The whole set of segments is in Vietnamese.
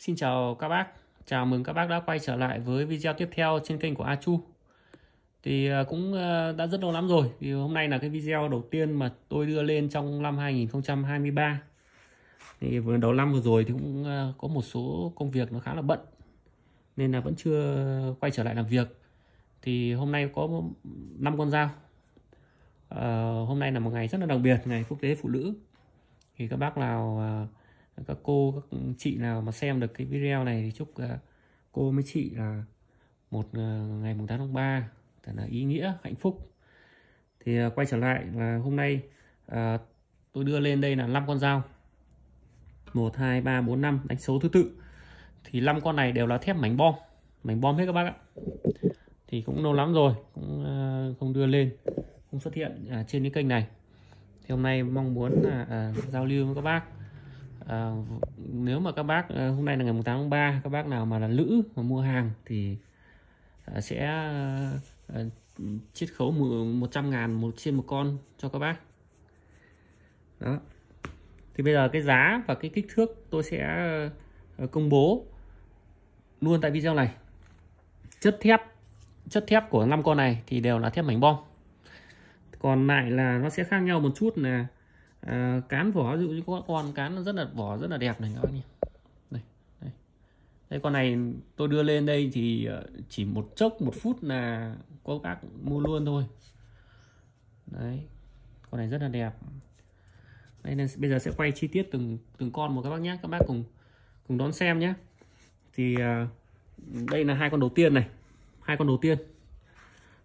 Xin chào các bác, chào mừng các bác đã quay trở lại với video tiếp theo trên kênh của A Chu. Thì à, cũng à, đã rất lâu lắm rồi, vì hôm nay là cái video đầu tiên mà tôi đưa lên trong năm 2023. Thì vừa đầu năm vừa rồi thì cũng à, có một số công việc nó khá là bận, nên là vẫn chưa quay trở lại làm việc. Thì hôm nay có 5 con dao. À, hôm nay là một ngày rất là đặc biệt, ngày quốc tế phụ nữ. Thì các bác nào các cô các chị nào mà xem được cái video này thì chúc à, cô mấy chị là một à, ngày mùng 8 tháng 3 thật là ý nghĩa hạnh phúc. Thì à, quay trở lại là hôm nay uh, tôi đưa lên đây là 5 con dao. 1 2 3 4 5 đánh số thứ tự. Thì 5 con này đều là thép mảnh bom. Mảnh bom hết các bác ạ. Thì cũng lâu lắm rồi cũng uh, không đưa lên không xuất hiện uh, trên cái kênh này. Thì hôm nay mong muốn là uh, giao lưu với các bác à, nếu mà các bác ờ, hôm nay là ngày 8 tháng 3 các bác nào mà là nữ mà mua hàng thì ờ, sẽ chiết khấu 100 ngàn một trên một con cho các bác. Đó. Thì bây giờ cái giá và cái kích thước tôi sẽ công bố luôn tại video này. Chất thép chất thép của năm con này thì đều là thép mảnh bom. Còn lại là nó sẽ khác nhau một chút là à, cán vỏ ví dụ như có con cán nó rất là vỏ rất là đẹp này các bác nhỉ. Đây, đây. đây con này tôi đưa lên đây thì ờ, chỉ một chốc một phút là có bác mua luôn thôi. Đấy con này rất là đẹp. Đây nên bây giờ sẽ quay chi tiết từng từng con một các bác nhé. Các bác cùng cùng đón xem nhé. Thì ờ, đây là hai con đầu tiên này. Hai con đầu tiên.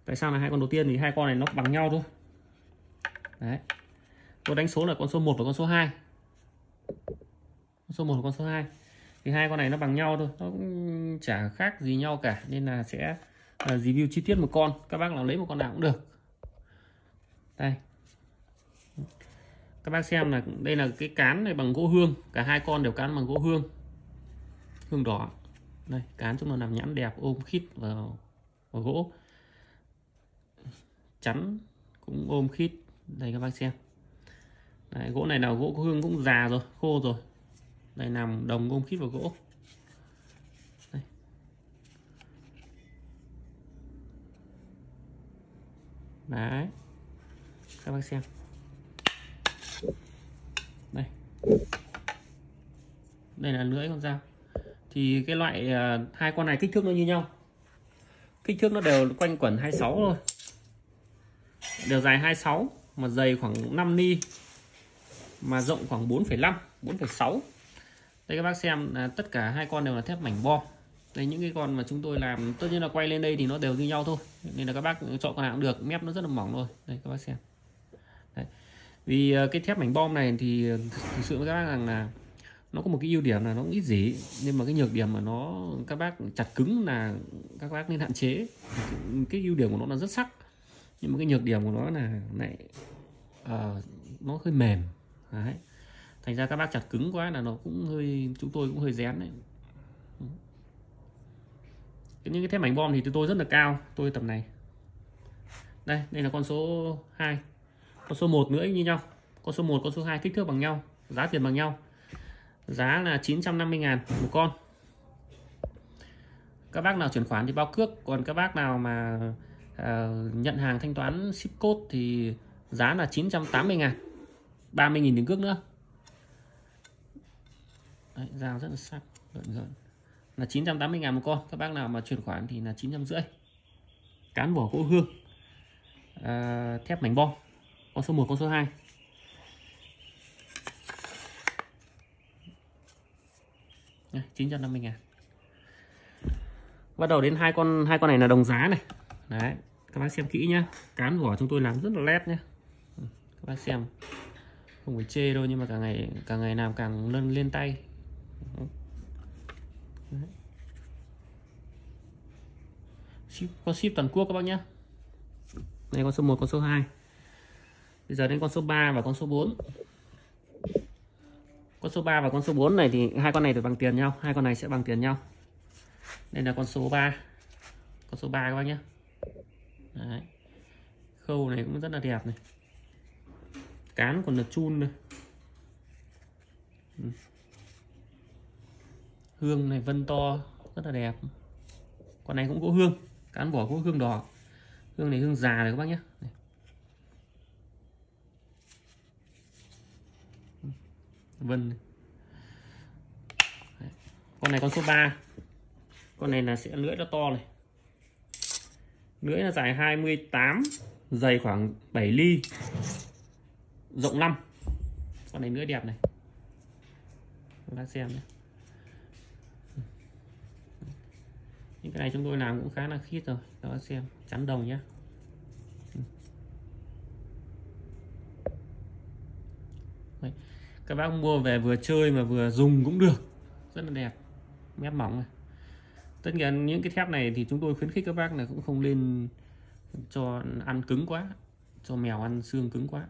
Tại sao là hai con đầu tiên? Thì hai con này nó bằng nhau thôi. Đấy tôi đánh số là con số 1 và con số 2 con số 1 và con số 2 thì hai con này nó bằng nhau thôi nó cũng chả khác gì nhau cả nên là sẽ uh, review chi tiết một con. Các bác nào lấy một con nào cũng được. Đây. Các bác xem là đây là cái cán này bằng gỗ hương. Cả hai con đều cán bằng gỗ hương. Hương đỏ. Đây cán chúng nó làm nhẵn đẹp ôm khít vào, vào gỗ. Chắn cũng ôm khít. Đây các bác xem. Đấy, gỗ này là gỗ hương cũng già rồi khô rồi. Đây nằm đồng ôm khít vào gỗ. Đây. đấy. Các bác xem. Đây. Đây là lưỡi con dao. Thì cái loại uh, hai con này kích thước nó như nhau. Kích thước nó đều quanh quẩn 26 thôi. Đều dài 26 mà dày khoảng 5 ni mà rộng khoảng 4,5 4,6 đây các bác xem là tất cả hai con đều là thép mảnh bo. Đây những cái con mà chúng tôi làm tất nhiên là quay lên đây thì nó đều như nhau thôi. Nên là các bác chọn con nào cũng được mép nó rất là mỏng thôi. Đây các bác xem. Đấy. vì à, cái thép mảnh bom này thì à, thực sự với các bác rằng là nó có một cái ưu điểm là nó cũng ít dỉ. Nhưng mà cái nhược điểm mà nó các bác chặt cứng là các bác nên hạn chế. Cái ưu điểm của nó là rất sắc. Nhưng mà cái nhược điểm của nó là lại uh, nó hơi mềm đấy. Thành ra các bác chặt cứng quá là nó cũng hơi chúng tôi cũng hơi rén đấy. Những cái thép mảnh bom thì tôi rất là cao tôi tầm này. Đây đây là con số 2 con số 1 nữa như nhau. Con số 1 con số 2 kích thước bằng nhau giá tiền bằng nhau. Giá là 950 ngàn một con. Các bác nào chuyển khoản thì bao cước còn các bác nào mà uh, nhận hàng thanh toán ship code thì giá là 980 ngàn. 30.000 tiền cước nữa. Đấy, dao rất là sắc gợn gợn là 980 ngàn một con. Các bác nào mà chuyển khoản thì là 950 cán vỏ gỗ hương. À, thép mảnh bom. Con số 1 con số 2 Đây, 950 ngàn. Bắt đầu đến hai con hai con này là đồng giá này. Đấy các bác xem kỹ nhá. Cán vỏ chúng tôi làm rất là lét nhé các bác xem không phải chê đâu nhưng mà càng ngày càng ngày làm càng lên lên tay. Ship, có ship toàn quốc các bác nhé đây con số 1 con số 2 bây giờ đến con số 3 và con số 4 con số 3 và con số 4 này thì hai con này phải bằng tiền nhau hai con này sẽ bằng tiền nhau. Đây là con số 3 con số 3 các bác nhé Đấy. khâu này cũng rất là đẹp này cán còn là chun này ừ. hương này vân to, rất là đẹp. Con này cũng gỗ hương, cán vỏ gỗ hương đỏ. Hương này hương già này các bác nhé. Vân con này con số 3 con này là sẽ lưỡi nó to này. Lưỡi là dài 28 dày khoảng 7 ly rộng 5 con này nữa đẹp này. Các bác xem nhé những cái này chúng tôi làm cũng khá là khít rồi. Các bác xem, chắn đồng nhé các bác mua về vừa chơi mà vừa dùng cũng được. Rất là đẹp. Mép mỏng này. Tất nhiên những cái thép này thì chúng tôi khuyến khích các bác là cũng không nên cho ăn cứng quá, cho mèo ăn xương cứng quá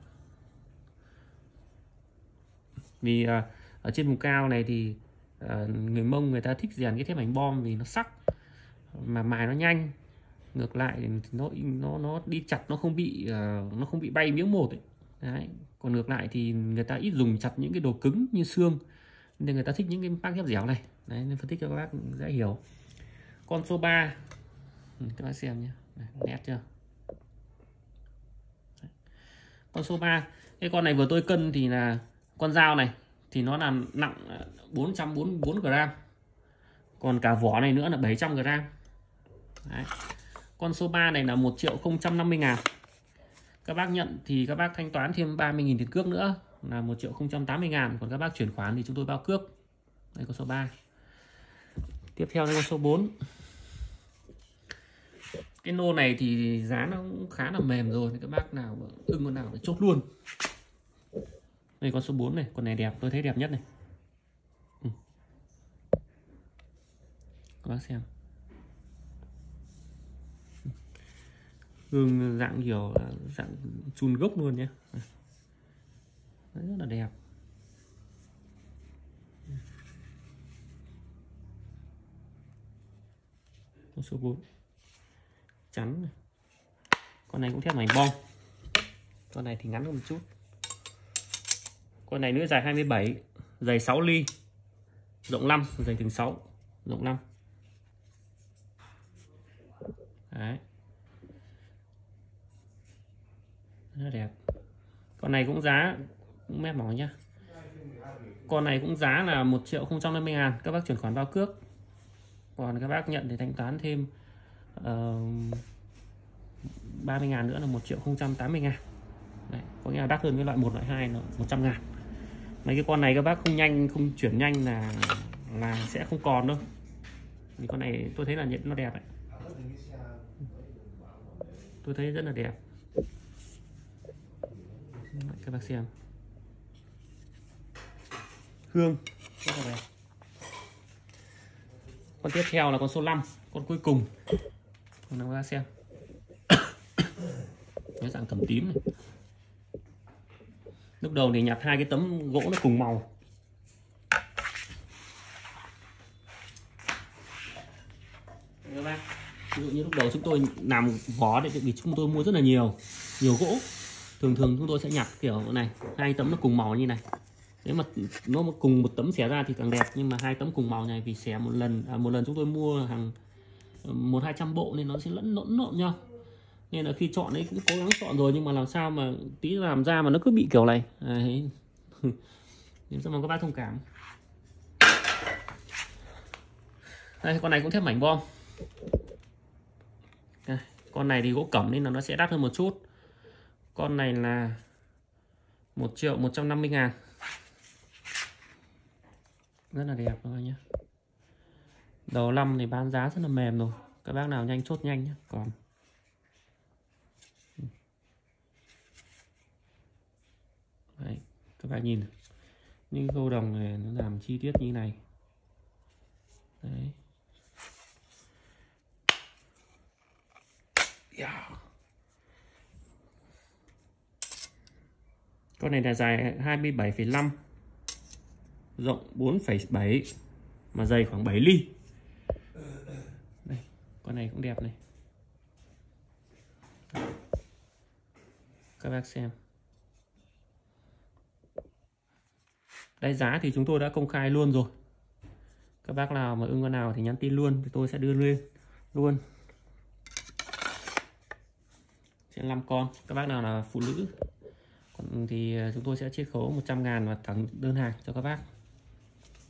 vì à, ở trên vùng cao này thì à, người mông người ta thích rèn cái thép ảnh bom vì nó sắc mà mài nó nhanh. Ngược lại thì nó nó nó đi chặt nó không bị uh, nó không bị bay miếng một ấy. Đấy. còn ngược lại thì người ta ít dùng chặt những cái đồ cứng như xương nên người ta thích những cái bác thép dẻo này. Đấy nên phân tích cho các bác dễ hiểu. Con số 3 ừ, các bác xem nhé. Nét chưa? Con số 3 cái con này vừa tôi cân thì là con dao này thì nó là nặng ờ, 444 gram. Còn cả vỏ này nữa là 700 gram. Đấy. con số 3 này là 1 triệu 050 ngàn. Các bác nhận thì các bác thanh toán thêm 30.000 tiền cước nữa là 1 triệu 080 ngàn. Còn các bác chuyển khoản thì chúng tôi bao cước. Đây, con số 3 tiếp theo đây, con số 4 cái nô này thì giá nó cũng khá là mềm rồi. Các bác nào ưng con nào để chốt luôn đây, con số 4 này, con này đẹp, tôi thấy đẹp nhất này. Ừ. các bác xem. Gương dạng kiểu dạng chun gốc luôn nhé. Ừ. Rất là đẹp. Con số 4 chắn. Con này cũng thép mảnh bom con này thì ngắn hơn một chút con này nữa dài 27 dày 6 ly rộng 5 dày từng 6 rộng 5 đấy. Rất đẹp. Con này cũng giá cũng mép mỏ nhá. Con này cũng giá là 1 triệu 050 ngàn. Các bác chuyển khoản bao cước. Còn các bác nhận thì thanh toán thêm ờ, uh, 30 ngàn nữa là 1 triệu 080 ngàn. Đấy, có nghĩa là đắt hơn cái loại 1 loại 2 là 100 ngàn mấy cái con này các bác không nhanh, không chuyển nhanh là là sẽ không còn đâu. Thì con này tôi thấy là nhận nó đẹp ấy. tôi thấy rất là đẹp. Các bác xem. Hương, rất là đẹp. Con tiếp theo là con số 5 con cuối cùng. Con các bác xem. Cái dạng cầm tím này lúc đầu thì nhặt hai cái tấm gỗ nó cùng màu. Ví dụ như lúc đầu chúng tôi làm vỏ để vì chúng tôi mua rất là nhiều nhiều gỗ. Thường thường chúng tôi sẽ nhặt kiểu này hai tấm nó cùng màu như này. Nếu mà nó cùng một tấm xẻ ra thì càng đẹp nhưng mà hai tấm cùng màu này vì xẻ một lần à, một lần chúng tôi mua hàng ờ, một hai trăm bộ nên nó sẽ lẫn lẫn lộn nhau nên là khi chọn ấy cũng cố gắng chọn rồi nhưng mà làm sao mà tí làm ra mà nó cứ bị kiểu này. Đấy. Nên rất mong các bác thông cảm. Đây con này cũng thép mảnh bom. Đây, con này thì gỗ cẩm nên là nó sẽ đắt hơn một chút. Con này là 1 triệu 150 ngàn. Rất là đẹp các nhé. Đầu năm thì bán giá rất là mềm rồi. Các bác nào nhanh chốt nhanh nhé. Còn Đấy, các bạn nhìn những câu đồng này nó làm chi tiết như này. Đấy. Yeah. Con này là dài 27,5 rộng 4,7 mà dày khoảng 7 ly. Đây con này cũng đẹp này. Các bác xem. Đây giá thì chúng tôi đã công khai luôn rồi. Các bác nào mà ưng con nào thì nhắn tin luôn thì tôi sẽ đưa lên luôn. Sẽ 5 con. Các bác nào là phụ nữ còn ừ, thì ờ, chúng tôi sẽ chiết khấu 100 ngàn và thẳng đơn hàng cho các bác.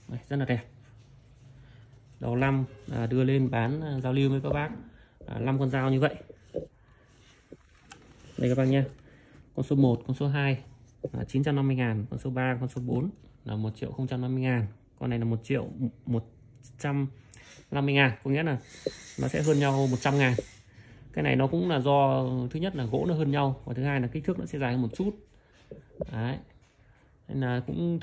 Đây, rất là đẹp. Đầu năm à, đưa lên bán à, giao lưu với các bác à, 5 con dao như vậy. Đây các bác nhé. Con số 1 con số 2 là 950 ngàn con số 3 con số 4 là 1 triệu 050 ngàn. Con này là 1 triệu 150 ngàn, có nghĩa là nó sẽ hơn nhau 100 ngàn. Cái này nó cũng là do, thứ nhất là gỗ nó hơn nhau và thứ hai là kích thước nó sẽ dài hơn một chút. Đấy. Nên là cũng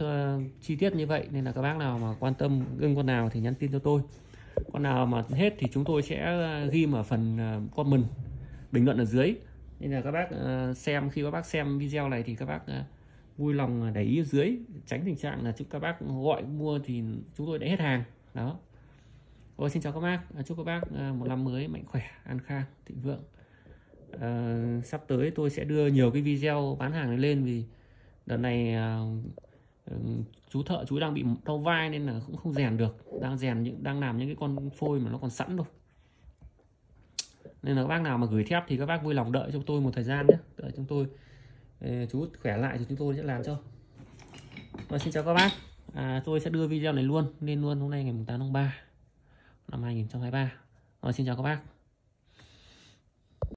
chi tiết như vậy nên là các bác nào mà quan tâm, gương con nào thì nhắn tin cho tôi. Con nào mà hết thì chúng tôi sẽ ờ, ghi ở phần ờ, comment bình luận ở dưới. Nên là các bác ờ, xem, khi các bác xem video này thì các bác vui lòng để ý ở dưới tránh tình trạng là chúng các bác gọi mua thì chúng tôi đã hết hàng. Đó. Ôi, xin chào các bác. À, chúc các bác à, một năm mới mạnh khỏe an khang thịnh vượng. À, sắp tới tôi sẽ đưa nhiều cái video bán hàng này lên vì đợt này à, chú thợ chú đang bị đau vai nên là cũng không rèn được. Đang rèn những đang làm những cái con phôi mà nó còn sẵn rồi nên là các bác nào mà gửi thép thì các bác vui lòng đợi cho tôi một thời gian nhé. Đợi chúng tôi chú khỏe lại thì chúng tôi sẽ làm cho. Rồi xin chào các bác. À, tôi sẽ đưa video này luôn lên luôn hôm nay ngày 8 tháng 3 năm 2023 rồi vâng, xin chào các bác.